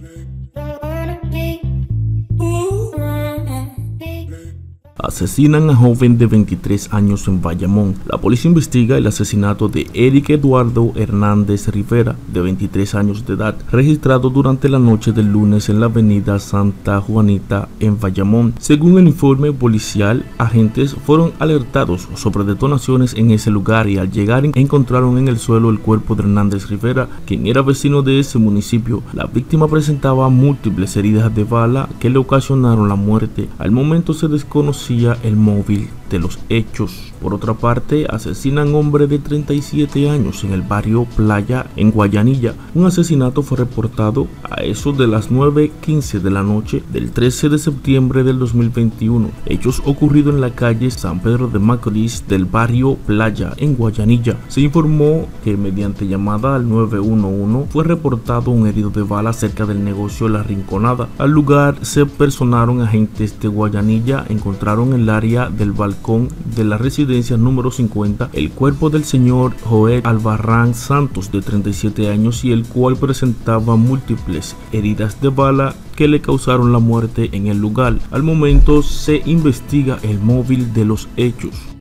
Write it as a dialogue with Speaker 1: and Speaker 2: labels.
Speaker 1: baby. Asesinan a joven de 23 años en Bayamón. La policía investiga el asesinato de Eric Eduardo Hernández Rivera, de 23 años de edad, registrado durante la noche del lunes en la avenida Santa Juanita en Bayamón. Según el informe policial, agentes fueron alertados sobre detonaciones en ese lugar y al llegar encontraron en el suelo el cuerpo de Hernández Rivera, quien era vecino de ese municipio. La víctima presentaba múltiples heridas de bala que le ocasionaron la muerte. Al momento se desconocía el móvil de los hechos. Por otra parte, asesinan hombre de 37 años en el barrio Playa en Guayanilla. Un asesinato fue reportado a eso de las 9.15 de la noche del 13 de septiembre del 2021. Hechos ocurridos en la calle San Pedro de Macorís del barrio Playa en Guayanilla. Se informó que mediante llamada al 911 fue reportado un herido de bala cerca del negocio La Rinconada. Al lugar se personaron agentes de Guayanilla, encontraron en el área del de la residencia número 50 el cuerpo del señor Joel Albarrán Santos de 37 años y el cual presentaba múltiples heridas de bala que le causaron la muerte en el lugar. Al momento se investiga el móvil de los hechos.